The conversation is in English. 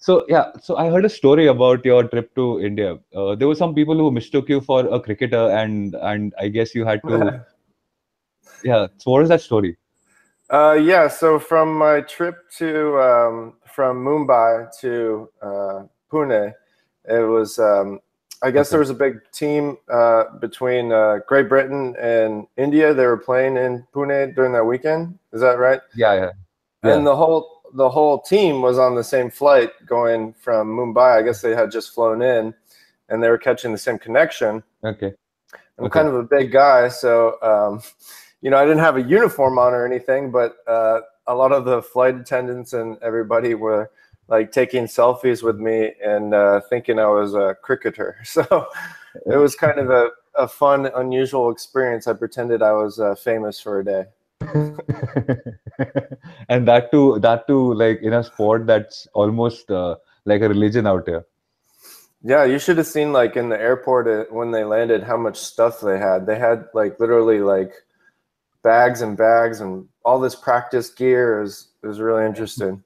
So yeah, so I heard a story about your trip to India. Uh, there were some people who mistook you for a cricketer, and and I guess you had to. yeah. So what is that story? Uh, yeah. So from my trip to um, from Mumbai to uh, Pune, it was um, I guess okay. there was a big team uh, between uh, Great Britain and India. They were playing in Pune during that weekend. Is that right? Yeah, yeah. yeah. And the whole the whole team was on the same flight going from Mumbai. I guess they had just flown in, and they were catching the same connection. Okay. I'm okay. kind of a big guy, so um, you know I didn't have a uniform on or anything, but uh, a lot of the flight attendants and everybody were like taking selfies with me and uh, thinking I was a cricketer. So it was kind of a, a fun, unusual experience. I pretended I was uh, famous for a day. and that too that too like in a sport that's almost uh, like a religion out here. Yeah you should have seen like in the airport uh, when they landed how much stuff they had. They had like literally like bags and bags and all this practice gear. Is is really interesting